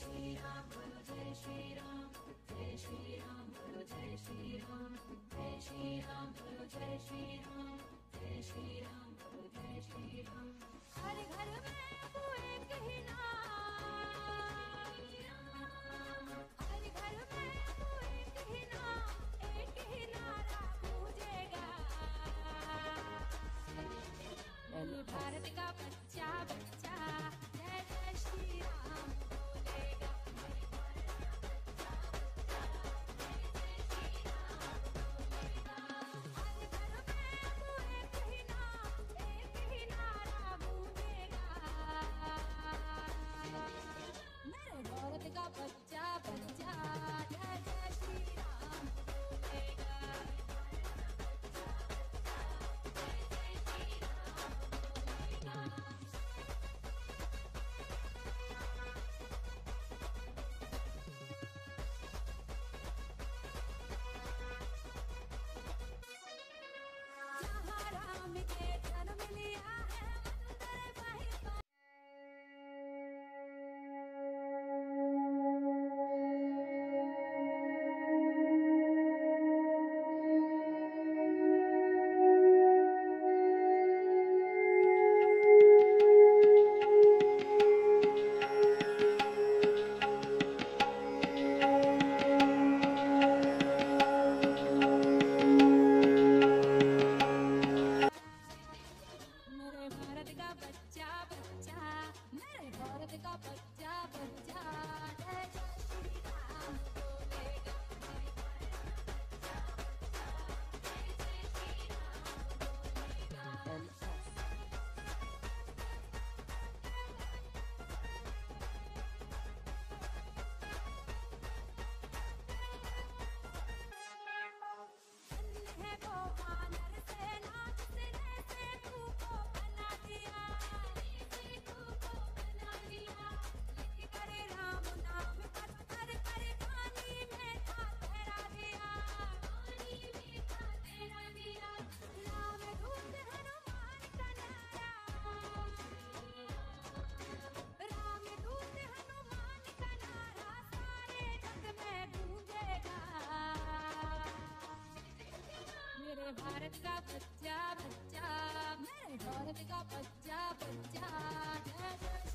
श्री राम बोलो जय श्री राम जय श्री राम बोलो जय श्री राम जय श्री राम बोलो जय श्री राम जय श्री राम बोलो जय श्री राम हर घर में ही नाम हर घर में एक ही एक ही नारा भारत का बच्चा बच्चा जय जय श्री राम का बच्चा बच्चा। जय भारत का बच्चा बच्चा। मेरे भारत का बच्चा बच्चा।